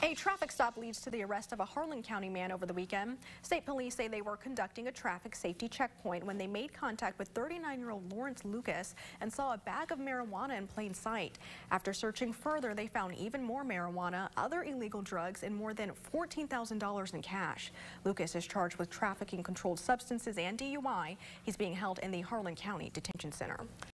A traffic stop leads to the arrest of a Harlan County man over the weekend. State police say they were conducting a traffic safety checkpoint when they made contact with 39-year-old Lawrence Lucus and saw a bag of marijuana in plain sight. After searching further, they found even more marijuana, other illegal drugs, and more than $14,000 in cash. Lucus is charged with trafficking controlled substances and DUI. He's being held in the Harlan County Detention Center.